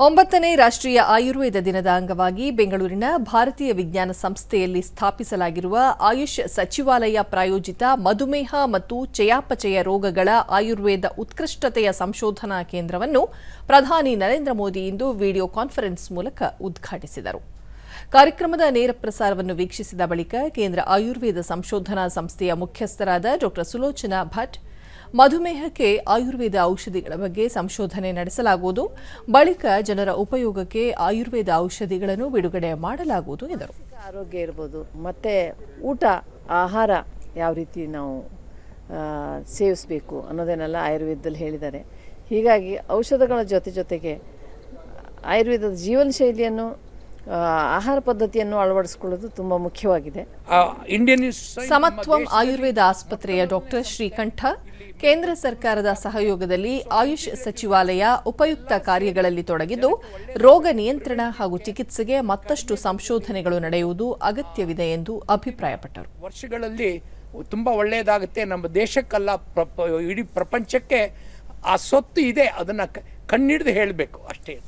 ಒಂಬತ್ತನೇ ರಾಷ್ಟ್ರೀಯ ಆಯುರ್ವೇದ ದಿನದ ಅಂಗವಾಗಿ ಬೆಂಗಳೂರಿನ ಭಾರತೀಯ ವಿಜ್ಞಾನ ಸಂಸ್ಥೆಯಲ್ಲಿ ಸ್ಥಾಪಿಸಲಾಗಿರುವ ಆಯುಷ್ ಸಚಿವಾಲಯ ಪ್ರಾಯೋಜಿತ ಮಧುಮೇಹ ಮತ್ತು ಚಯಾಪಚಯ ರೋಗಗಳ ಆಯುರ್ವೇದ ಉತ್ಕೃಷ್ಟತೆಯ ಸಂಶೋಧನಾ ಕೇಂದ್ರವನ್ನು ಪ್ರಧಾನಿ ನರೇಂದ್ರ ಮೋದಿ ಇಂದು ವಿಡಿಯೋ ಕಾನ್ಫರೆನ್ಸ್ ಮೂಲಕ ಉದ್ಘಾಟಿಸಿದರು. ಕಾರ್ಯಕ್ರಮದ ನೇರ ಪ್ರಸಾರವನ್ನು ವೀಕ್ಷಿಸಿದ ಬಳಿಕ ಕೇಂದ್ರ ಆಯುರ್ವೇದ ಸಂಶೋಧನಾ ಸಂಸ್ಥೆಯ ಮುಖ್ಯಸ್ಥರಾದ ಡಾ ಸುಲೋಚನಾ ಭಟ್ ಮಧುಮೇಹಕ್ಕೆ ಆಯುರ್ವೇದ ಔಷಧಿಗಳ ಬಗ್ಗೆ ಸಂಶೋಧನೆ ನಡೆಸಲಾಗುವುದು. ಬಳಿಕ ಜನರ ಉಪಯೋಗಕ್ಕೆ ಆಯುರ್ವೇದ ಔಷಧಿಗಳನ್ನು ಬಿಡುಗಡೆ ಮಾಡಲಾಗುವುದು ಎಂದರು. ಆರೋಗ್ಯ ಇರ್ಬೋದು, ಮತ್ತು ಊಟ, ಆಹಾರ ಯಾವ ರೀತಿ ನಾವು ಸೇವಿಸಬೇಕು ಅನ್ನೋದನ್ನೆಲ್ಲ ಆಯುರ್ವೇದದಲ್ಲಿ ಹೇಳಿದ್ದಾರೆ. ಹೀಗಾಗಿ ಔಷಧಗಳ ಜೊತೆ ಜೊತೆಗೆ ಆಯುರ್ವೇದದ ಜೀವನ ಶೈಲಿಯನ್ನು ಆಹಾರ ಪದ್ಧತಿಯನ್ನು ಅಳವಡಿಸಿಕೊಳ್ಳೋದು ತುಂಬಾ ಮುಖ್ಯವಾಗಿದೆ. ಇಂಡಿಯನ್ ಇಸ್ ಸಮತ್ವಂ ಆಯುರ್ವೇದ ಆಸ್ಪತ್ರೆಯ ಡಾಕ್ಟರ್ ಶ್ರೀಕಂಠ ಕೇಂದ್ರ ಸರ್ಕಾರದ ಸಹಯೋಗದಲ್ಲಿ ಆಯುಷ್ ಸಚಿವಾಲಯ ಉಪಯುಕ್ತ ಕಾರ್ಯಗಳಲ್ಲಿ ತೊಡಗಿದ್ದು ರೋಗ ನಿಯಂತ್ರಣ ಹಾಗೂ ಚಿಕಿತ್ಸೆಗೆ ಮತ್ತಷ್ಟು ಸಂಶೋಧನೆಗಳು ನಡೆಯುವುದು ಅಗತ್ಯವಿದೆ ಎಂದು ಅಭಿಪ್ರಾಯಪಟ್ಟರು. ವರ್ಷಗಳಲ್ಲಿ ತುಂಬ ಒಳ್ಳೆಯದಾಗುತ್ತೆ. ನಮ್ಮ ದೇಶಕ್ಕಲ್ಲ ಪ್ರಪ ಇಡೀ ಪ್ರಪಂಚಕ್ಕೆ ಆ ಸೊತ್ತು ಇದೆ. ಅದನ್ನು ಕಣ್ಣಿಡಿದು ಹೇಳಬೇಕು ಅಷ್ಟೇ.